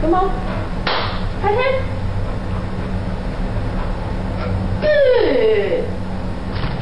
什么